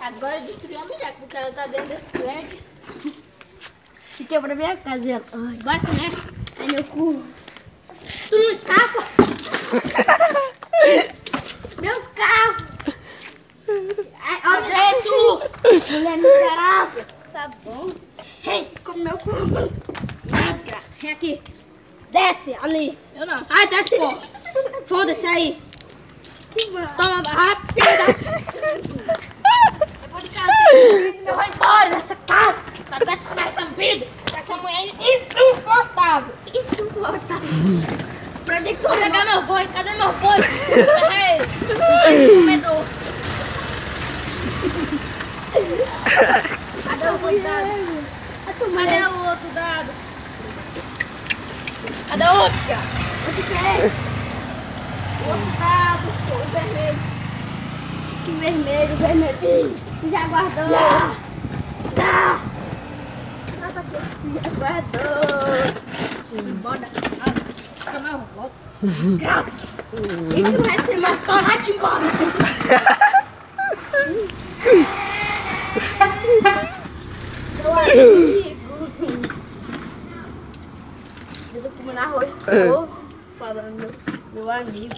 Agora destruiu a mulher, porque ela tá dentro desse prédio. Se quebra minha casa. Ai, sim, né? É meu cu. Tu não escapa? Meus carros! Ai, Olha aí, tu! Mulher miserável! Tá bom. Vem, come meu cu! Ah, graça, vem aqui! Desce, ali! Eu não! Ai, desce, pô! Foda-se aí! Que. Toma, rápido! Depois de casa, eu vou embora dessa casa! Tá essa vida! Essa mulher insuportável! Insuportável. Pra onde que Vou pegar meu boi! Cadê meu boi? Ei, comedor! Cadê o outro dado? Cadê o outro dado? Cadê o outro, cara? O que é? O outro dado, pô, o vermelho. Que vermelho, vermelho. Já guardou. Nada aqui. Já guardou. Dessa casa. Fica mais volta. Graça. Isso vai ser mais Então vai-te embora. meu amigo. Eu tô comendo arroz de ovo. Falando meu amigo.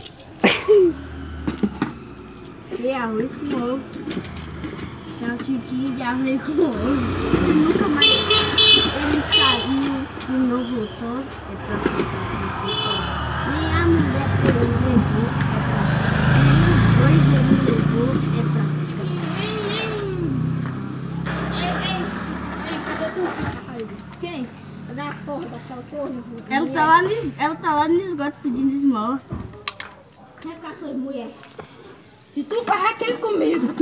E arroz com ovo. É um tiquinho de arroz com ovo. E nunca mais Quem? Cadê a porra daquela corno? Ela tá lá no, ela tá lá no esgoto pedindo esmola. Quem é que caçou as mulher? Se tu faz aquele comigo,